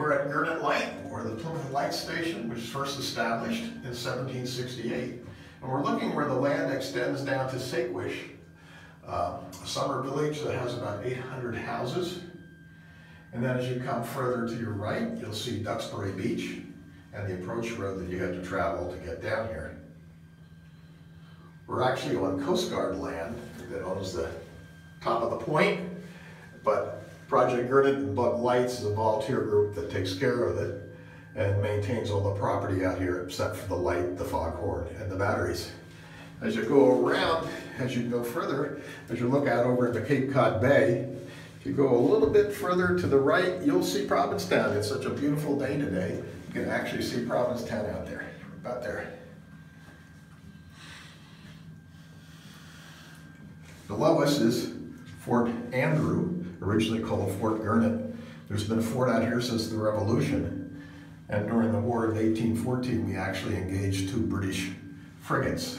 We're at Gurnet Light, or the Plymouth Light Station, which was first established in 1768. And we're looking where the land extends down to Saquish, uh, a summer village that has about 800 houses. And then as you come further to your right, you'll see Duxbury Beach and the approach road that you had to travel to get down here. We're actually on Coast Guard land that owns the top of the point, but Project Gurnet and Bug Lights is a volunteer group that takes care of it and maintains all the property out here except for the light, the foghorn, and the batteries. As you go around, as you go further, as you look out over into Cape Cod Bay, if you go a little bit further to the right, you'll see Provincetown. It's such a beautiful day today. You can actually see Provincetown out there, about there. Below us is Fort Andrew, originally called Fort Gurnet. There's been a fort out here since the Revolution. And during the War of 1814, we actually engaged two British frigates.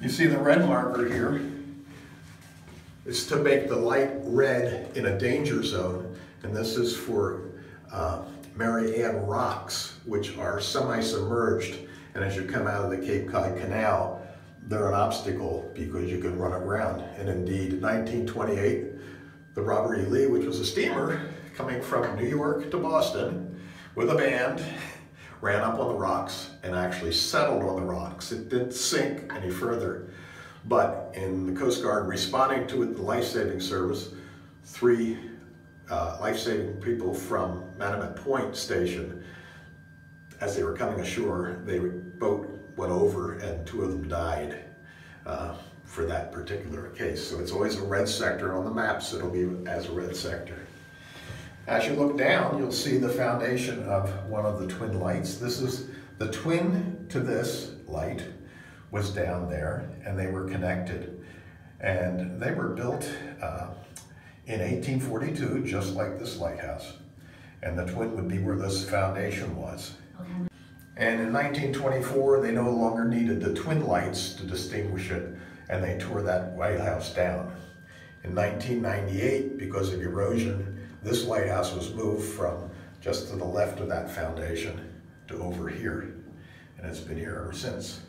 You see the red marker here. It's to make the light red in a danger zone. And this is for uh, Mary Ann rocks, which are semi-submerged. And as you come out of the Cape Cod Canal, they're an obstacle because you can run aground. And indeed, in 1928, the Robert E. Lee, which was a steamer coming from New York to Boston with a band, ran up on the rocks and actually settled on the rocks. It didn't sink any further. But in the Coast Guard responding to it, the life-saving service, three uh, life-saving people from Manomet Point Station, as they were coming ashore, they would boat over and two of them died uh, for that particular case. So it's always a red sector on the maps, it'll be as a red sector. As you look down, you'll see the foundation of one of the twin lights. This is the twin to this light was down there and they were connected. And they were built uh, in 1842, just like this lighthouse. And the twin would be where this foundation was. And in 1924, they no longer needed the twin lights to distinguish it, and they tore that lighthouse down. In 1998, because of erosion, this lighthouse was moved from just to the left of that foundation to over here, and it's been here ever since.